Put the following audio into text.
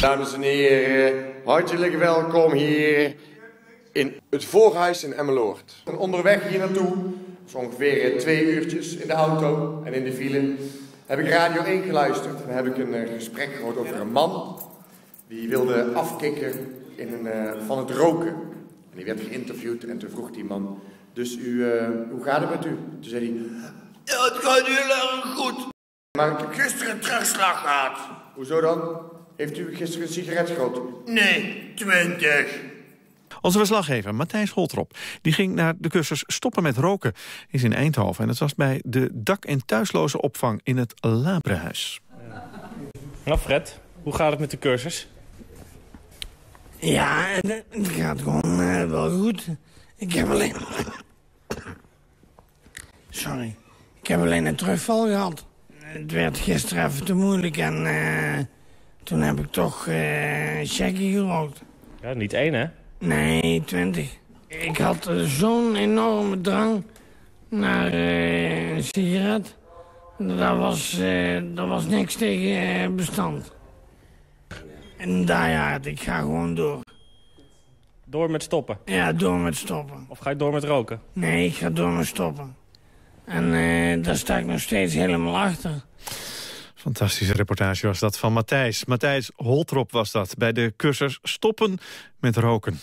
Dames en heren, hartelijk welkom hier in het voorhuis in Emmeloord. En onderweg hier naartoe, zo ongeveer twee uurtjes in de auto en in de file, heb ik Radio 1 geluisterd. En heb ik een eh, gesprek gehoord over een man die wilde afkicken in uh, van het roken. En die werd geïnterviewd en toen vroeg die man, dus u, uh, hoe gaat het met u? Toen zei hij, ja, het gaat heel erg goed. Maar ik heb gisteren een terugslag gehad. Hoezo dan? Heeft u gisteren een sigaret gerookt? Nee, twintig. Onze verslaggever Matthijs Holtrop die ging naar de cursus Stoppen met Roken. is in Eindhoven en het was bij de dak- en thuisloze opvang in het Labrehuis. Nou Fred, hoe gaat het met de cursus? Ja, het gaat gewoon uh, wel goed. Ik heb alleen... Sorry. Ik heb alleen een terugval gehad. Het werd gisteren even te moeilijk en uh, toen heb ik toch uh, checkie gerookt. Ja, niet één hè? Nee, twintig. Ik had zo'n enorme drang naar uh, een sigaret. Daar was, daar was niks tegen bestand. En daar ja, ik ga gewoon door. Door met stoppen? Ja, door met stoppen. Of ga je door met roken? Nee, ik ga door met stoppen. En daar sta ik nog steeds helemaal achter. Fantastische reportage was dat van Matthijs. Matthijs Holtrop was dat bij de cursus Stoppen met Roken.